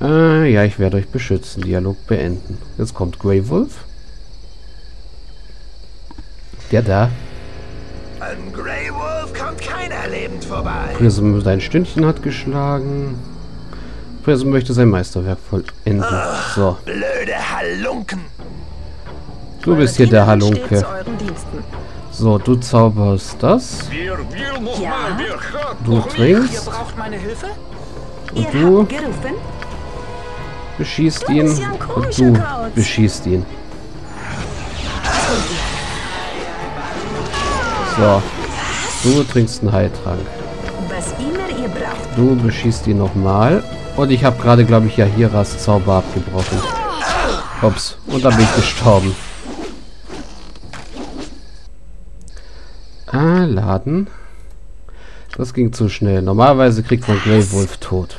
Äh, ja, ich werde euch beschützen. Dialog beenden. Jetzt kommt Grey Wolf. Der da. An Grey Wolf kommt keiner lebend vorbei. Prism sein Stündchen hat geschlagen. Prism möchte sein Meisterwerk vollenden. So, Blöde Halunken. du bist hier der Halunke. So, du zauberst das. Ja, Du trinkst. braucht meine Hilfe? Und ihr du? Beschießt ihn. ja Und du beschießt ihn. So. Du trinkst einen Heiltrank. Du beschießt ihn nochmal. Und ich habe gerade, glaube ich, Yahiras Zauber abgebrochen. Ups. Und dann bin ich gestorben. Ah, laden. Das ging zu schnell. Normalerweise kriegt man Grey Wolf tot.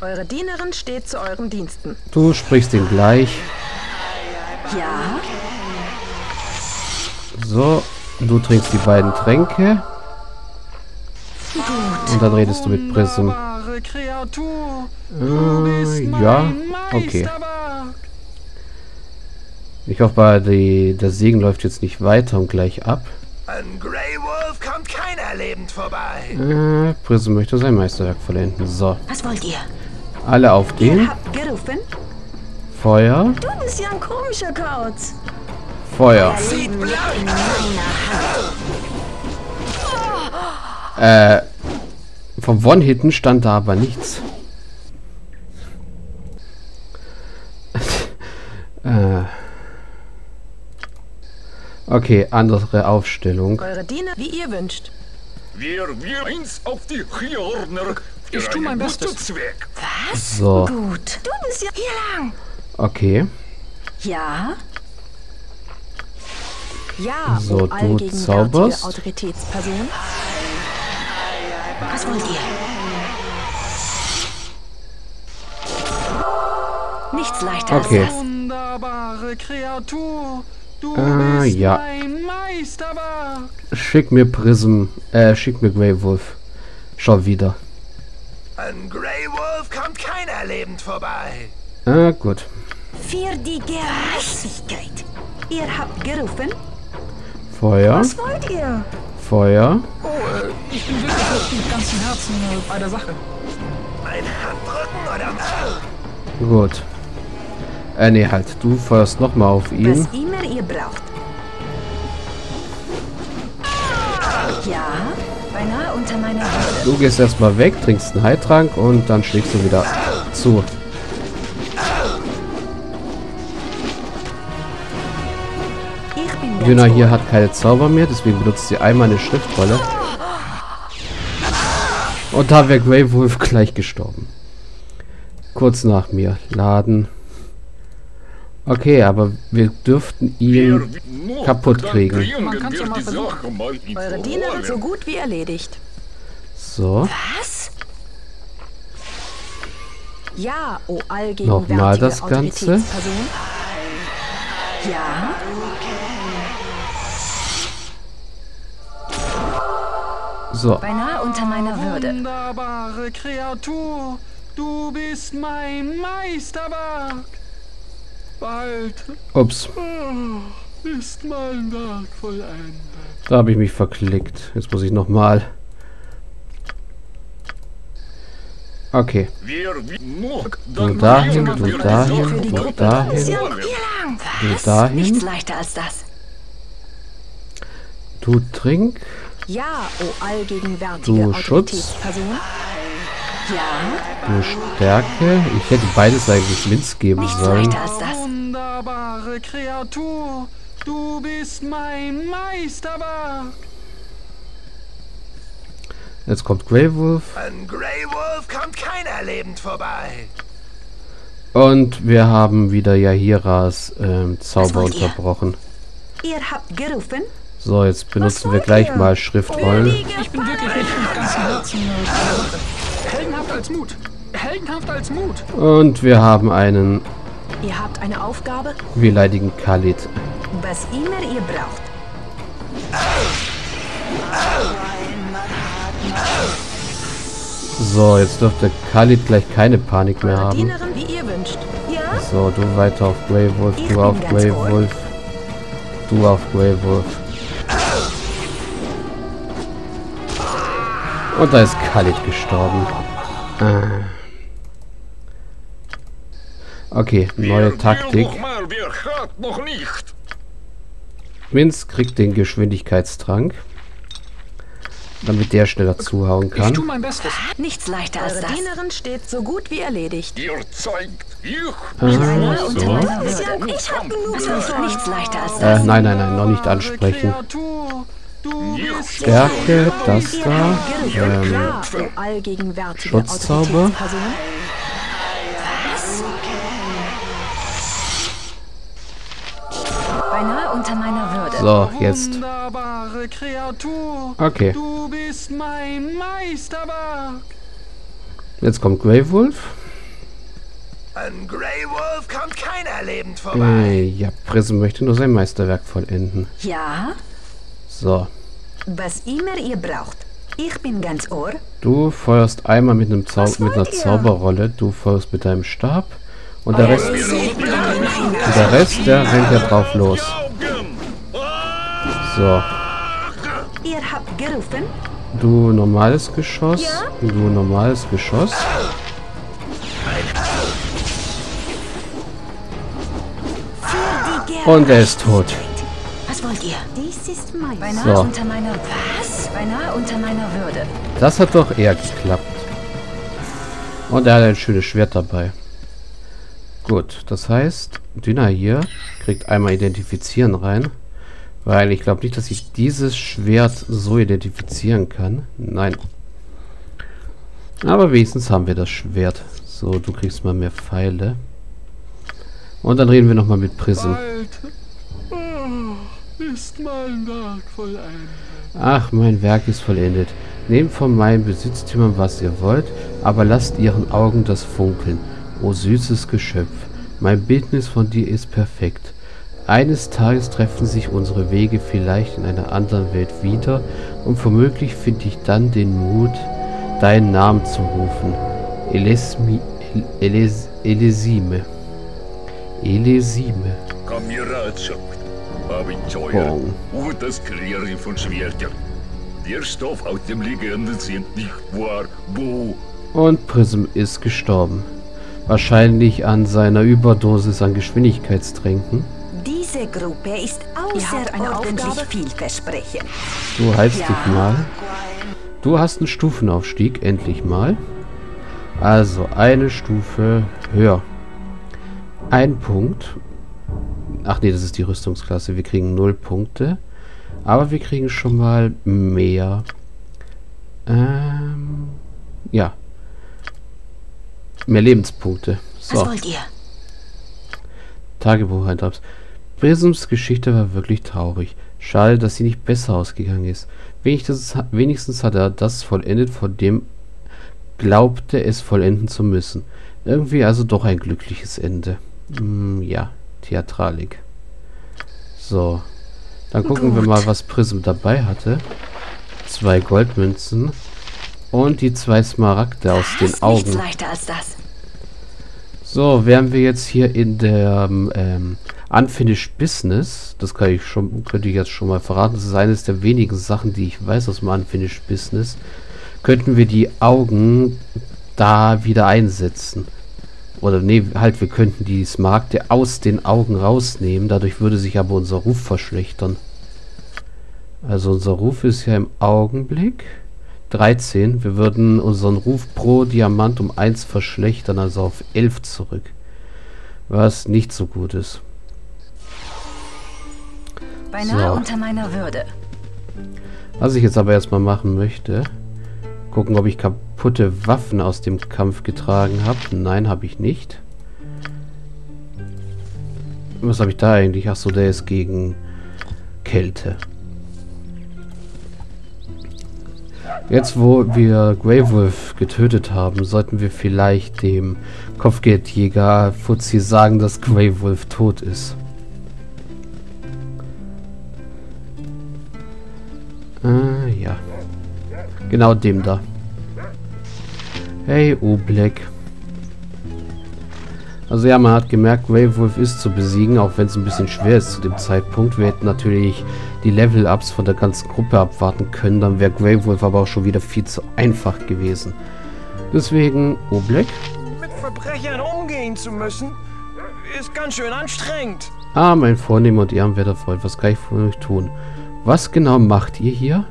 Eure Dienerin steht zu euren Diensten. Du sprichst ihn gleich. Ja, So. Du trinkst die beiden Tränke. Und dann redest du mit Prism. Äh, ja, okay. Ich hoffe, die, der Segen läuft jetzt nicht weiter und gleich ab. An Grey Wolf kommt keiner lebend vorbei. Äh, Prism möchte sein Meisterwerk vollenden. So, was wollt ihr? Alle auf den. Feuer, Du bist ja ein komischer Kauz. Feuer. Äh, vom One-Hitten stand da aber nichts. äh. Okay, andere Aufstellung. Eure Diener, wie ihr wünscht. Wir, wir eins auf die Hörner. Ich tu mein Bestes. Zweck. Was? So, Gut. Du bist ja hier lang. okay. Ja. Ja, So, du zauberst. Autoritätsperson. Was wollt ihr? Nichts leichter Okay. als das. Wunderbare Kreatur. Du Ah, bist ja. mein Meisterwerk. Schick mir Prism, äh, schick mir Grey Wolf. Schon wieder. An Grey Wolf keiner lebend vorbei. Äh, gut. Für die Gerechtigkeit. Ihr habt gerufen? Feuer, Was wollt ihr? Feuer. Oh, äh, ich bin wirklich mit ganzem Herzen äh, bei der Sache. Mein Handrücken oder... Gut. Äh, nee, halt. Du feuerst nochmal auf ihn. Was immer ihr braucht. Ja, beinahe unter meiner Würde. Du gehst erstmal weg, trinkst einen Heiltrank und dann schlägst du wieder ganz Jünger hier hat keine Zauber mehr, deswegen benutzt sie einmal eine Schriftrolle. Und da wäre Grey Wolf gleich gestorben. Kurz nach mir. Laden. Okay, aber wir dürften ihn kaputt kriegen. Man kann's ja mal versuchen. Eure Dienerin so Rollen. gut wie erledigt. So. Was? Ja, o allgegenwärtige Nochmal das Ganze. Autoritätsperson. Ja, So. beinahe unter meiner Würde. Wunderbare Kreatur. Du bist mein Meisterwerk. Bald Ups. ist mein Werk vollendet. Da habe ich mich verklickt. Jetzt muss ich nochmal. Okay. Du dahin, du dahin, du dahin, du dahin. Nichts leichter als das. Du trink. Ja, o allgegenwärtige Du Schutz. Ja, Du Stärke. Ich hätte beides eigentlich Linz geben nichts sollen. leichter als das. Wunderbare Kreatur. Du bist mein Meisterwerk. Jetzt kommt Grey Wolf. An Grey Wolf kommt keiner lebend vorbei. Und wir haben wieder Yahiras ähm, Zauber wollt ihr? unterbrochen. Ihr habt gerufen? So, jetzt benutzen wir gleich ihr? mal Schriftrollen. Ich bin wirklich Sache. Heldenhaft als Mut. Heldenhaft als Mut. Und wir haben einen Ihr habt eine Aufgabe, wehleidigen Khalid. was immer ihr braucht. So, jetzt dürfte Khalid gleich keine Panik mehr haben. Dienerin, wie ihr wünscht. Ja? So, du weiter auf Grey Wolf, du auf Grey. Wolf. Du auf Grey Wolf. Und da ist Khalid gestorben. Ah. Okay, neue Taktik. Vince kriegt den Geschwindigkeitstrank. Damit der schneller zuhauen Ich kann. tue mein Bestes. Nichts leichter als das. Dienerin steht so gut wie erledigt. Ihr zeigt, ich Ah, so. Ich hab genug. Nichts leichter als Äh, das. nein, nein, nein, noch nicht ansprechen. Stärke, das da. Ähm, Schutzzauber. So, jetzt. wunderbare Kreatur. Okay. Du bist mein Meisterwerk. Jetzt kommt Grey Wolf. An Grey Wolf kommt keiner lebend vorbei. Äh, ja, Prism möchte nur sein Meisterwerk vollenden. Ja, So. was immer ihr braucht. Ich bin ganz Ohr. Du feuerst einmal mit, einem Zau mit einer ihr? Zauberrolle, du feuerst mit deinem Stab und der Rest, und der Rest, der rennt ja drauf los. So, Ihr habt gerufen. du normales Geschoss, Ja? du normales Geschoss. Und er ist tot. Was wollt ihr? Dies ist mein. So. Beinahe unter meiner. Was? Beinahe unter meiner Würde. Das hat doch eher geklappt. Und er hat ein schönes Schwert dabei. Gut, das heißt, Dünner hier kriegt einmal Identifizieren rein. Weil ich glaube nicht, dass ich dieses Schwert so identifizieren kann. Nein. Aber wenigstens haben wir das Schwert. So, du kriegst mal mehr Pfeile. Und dann reden wir nochmal mit Prism. Oh. Ach, mein Werk ist vollendet. Nehmt von meinen Besitztümern, was ihr wollt, aber lasst ihren Augen das Funkeln. O süßes Geschöpf, mein Bildnis von dir ist perfekt. Eines Tages treffen sich unsere Wege vielleicht in einer anderen Welt wieder und womöglich finde ich dann den Mut, deinen Namen zu rufen. Elesmi, El, Eles, Elesime. Elesime. Bong. und das Kreieren von Schwertern. Der Stoff aus dem Legenden sind nicht wahr, wo Und Prism ist gestorben. Wahrscheinlich an seiner Überdosis an Geschwindigkeitstränken. Diese Gruppe ist außerordentlich vielversprechend. Du heilst dich mal. Du hast einen Stufenaufstieg, endlich mal. Also eine Stufe höher. Ein Punkt. Ach nee, das ist die Rüstungsklasse. Wir kriegen 0 Punkte. Aber wir kriegen schon mal mehr. Ähm, ja. Mehr Lebenspunkte. Was So. wollt ihr? Tagebucheinträge. Prisms Geschichte war wirklich traurig. Schade, dass sie nicht besser ausgegangen ist. Wenigstens, wenigstens hat er das vollendet, von dem glaubte es vollenden zu müssen. Irgendwie also doch ein glückliches Ende. Hm, ja, Theatralik. So. Dann gucken wir mal, was Prism dabei hatte. Zwei Goldmünzen. Und die zwei Smaragde aus den Nichts Augen. leichter als das. So, wären wir jetzt hier in der ähm, Unfinished Business, das kann ich schon, könnte ich jetzt schon mal verraten, das ist eines der wenigen Sachen, die ich weiß aus dem Unfinished Business, könnten wir die Augen da wieder einsetzen. Oder nee, halt, wir könnten die Smaragde aus den Augen rausnehmen, dadurch würde sich aber unser Ruf verschlechtern. Also unser Ruf ist ja im Augenblick 13. Wir würden unseren Ruf pro Diamant um 1 verschlechtern, also auf 11 zurück. Was nicht so gut ist. Beinahe So. unter meiner Würde. Was ich jetzt aber erstmal machen möchte, gucken, ob ich kaputte Waffen aus dem Kampf getragen habe. Nein, habe ich nicht. Was habe ich da eigentlich? Achso, der ist gegen Kälte. Jetzt, wo wir Grey Wolf getötet haben, sollten wir vielleicht dem Kopfgeldjäger Fuzzi sagen, dass Grey Wolf tot ist. Äh, ja. Genau dem da. Hey, Oblek. Also ja, man hat gemerkt, Grey Wolf ist zu besiegen, auch wenn es ein bisschen schwer ist zu dem Zeitpunkt. Wir hätten natürlich die Level-Ups von der ganzen Gruppe abwarten können, dann wäre Grey Wolf aber auch schon wieder viel zu einfach gewesen. Deswegen, Oblek. Mit Verbrechern umgehen zu müssen, ist ganz schön anstrengend. Ah, mein vornehmer und ehrenwerter Freund, was kann ich für euch tun? Was genau macht ihr hier?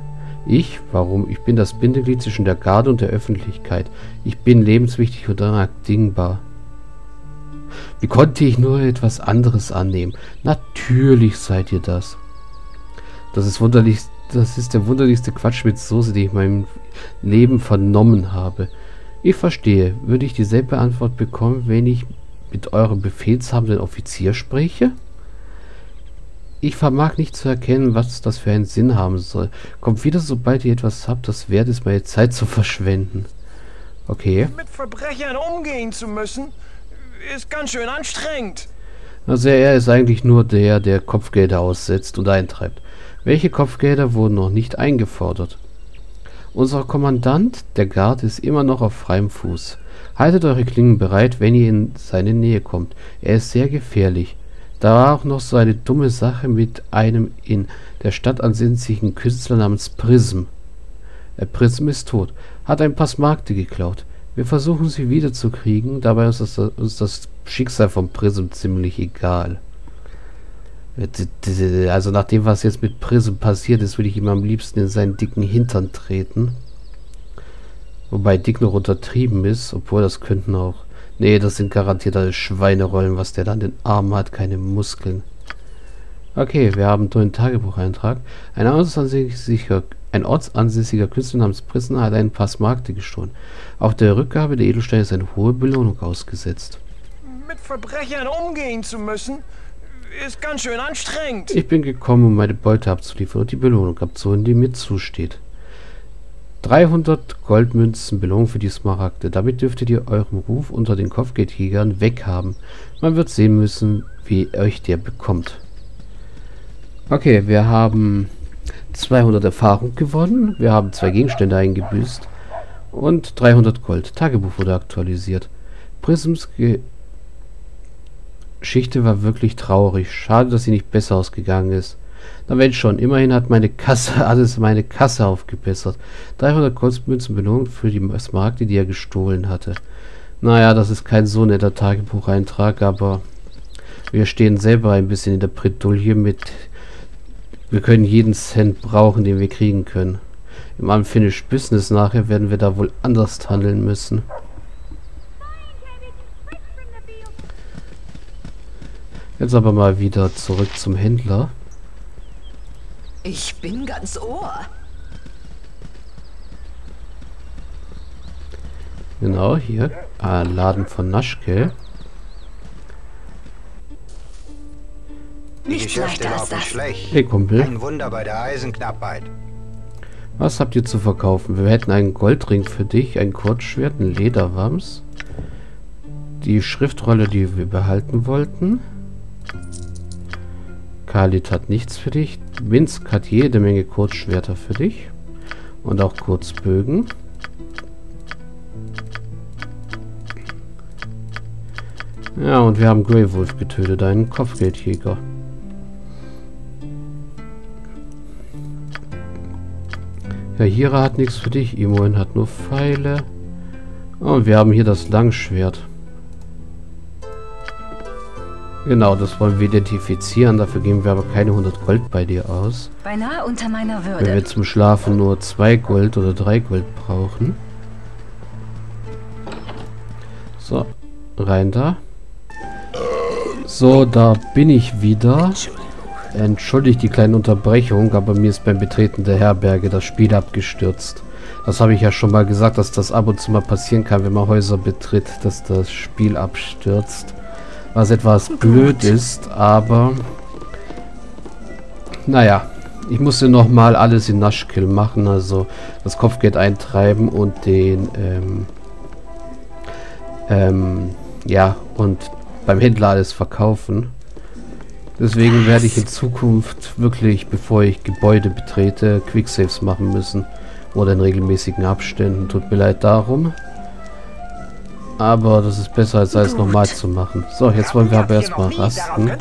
Ich? Warum? Ich bin das Bindeglied zwischen der Garde und der Öffentlichkeit. Ich bin lebenswichtig und unabdingbar. Wie konnte ich nur etwas anderes annehmen? Natürlich seid ihr das. Das ist wunderlich, das ist der wunderlichste Quatsch mit Soße, den ich in meinem Leben vernommen habe. Ich verstehe. Würde ich dieselbe Antwort bekommen, wenn ich mit eurem befehlshabenden Offizier spreche? Ich vermag nicht zu erkennen, was das für einen Sinn haben soll. Kommt wieder, sobald ihr etwas habt, das wert ist, meine Zeit zu verschwenden. Okay. Mit Verbrechern umgehen zu müssen, ist ganz schön anstrengend. Also er ist eigentlich nur der, der Kopfgelder aussetzt und eintreibt. Welche Kopfgelder wurden noch nicht eingefordert? Unser Kommandant, der Guard, ist immer noch auf freiem Fuß. Haltet eure Klingen bereit, wenn ihr in seine Nähe kommt. Er ist sehr gefährlich. Da war auch noch so eine dumme Sache mit einem in der Stadt ansässigen Künstler namens Prism. Der äh, Prism ist tot, hat ein paar Smaragde geklaut. Wir versuchen sie wiederzukriegen, dabei ist das, uns das Schicksal vom Prism ziemlich egal. Also nach dem, was jetzt mit Prism passiert ist, würde ich ihm am liebsten in seinen dicken Hintern treten. Wobei dick noch untertrieben ist, obwohl das könnten auch... Nee, das sind garantiert alle Schweinerollen, was der da an den Armen hat, keine Muskeln. Okay, wir haben einen Tagebucheintrag. Ein ortsansässiger, ein ortsansässiger Künstler namens Prisner hat ein paar Smaragde gestohlen. Auf der Rückgabe der Edelsteine ist eine hohe Belohnung ausgesetzt. Mit Verbrechern umgehen zu müssen, ist ganz schön anstrengend. Ich bin gekommen, um meine Beute abzuliefern und die Belohnung abzuholen, die mir zusteht. 300 Goldmünzen Belohnung für die Smaragde. Damit dürftet ihr euren Ruf unter den Kopfgeldjägern weghaben. Man wird sehen müssen, wie euch der bekommt. Okay, wir haben 200 Erfahrung gewonnen. Wir haben zwei Gegenstände eingebüßt. Und 300 Gold. Tagebuch wurde aktualisiert. Prisms Ge Geschichte war wirklich traurig. Schade, dass sie nicht besser ausgegangen ist. Na wenn schon, immerhin hat meine Kasse alles meine Kasse aufgebessert. 300 Goldmünzen Belohnung für die Smaragde, die er gestohlen hatte. Naja, das ist kein so netter Tagebucheintrag, aber wir stehen selber ein bisschen in der Bredouille mit... Wir können jeden Cent brauchen, den wir kriegen können. Im Unfinished Business nachher werden wir da wohl anders handeln müssen. Jetzt aber mal wieder zurück zum Händler. Ich bin ganz Ohr. Genau, hier. Ah, Laden von Naschke. Die Nicht Geschäfte leichter als laufen das. schlecht. Hey Kumpel, Ein Wunder bei der Eisenknappheit. was habt ihr zu verkaufen? Wir hätten einen Goldring für dich, ein Kurzschwert, ein Lederwams, die Schriftrolle, die wir behalten wollten. Khalid hat nichts für dich. Minsk hat jede Menge Kurzschwerter für dich. Und auch Kurzbögen. Ja, und wir haben Grey Wolf getötet, einen Kopfgeldjäger. Ja, Hira hat nichts für dich. Imoen hat nur Pfeile. Und wir haben hier das Langschwert. Genau, das wollen wir identifizieren. Dafür geben wir aber keine 100 Gold bei dir aus. Beinahe unter meiner Wenn Würde. wir zum Schlafen nur 2 Gold oder 3 Gold brauchen. So, rein da. So, da bin ich wieder. Entschuldigt die kleine Unterbrechung, aber mir ist beim Betreten der Herberge das Spiel abgestürzt. Das habe ich ja schon mal gesagt, dass das ab und zu mal passieren kann, wenn man Häuser betritt, dass das Spiel abstürzt. Was etwas blöd ist, aber... Naja, ich musste nochmal alles in Naschkill machen, also das Kopfgeld eintreiben und den, ähm, ähm, ja, und beim Händler alles verkaufen. Deswegen werde ich in Zukunft wirklich, bevor ich Gebäude betrete, Quicksaves machen müssen. Oder in regelmäßigen Abständen. Tut mir leid darum. Aber das ist besser, als alles normal zu machen. So, jetzt wollen wir aber erstmal rasten.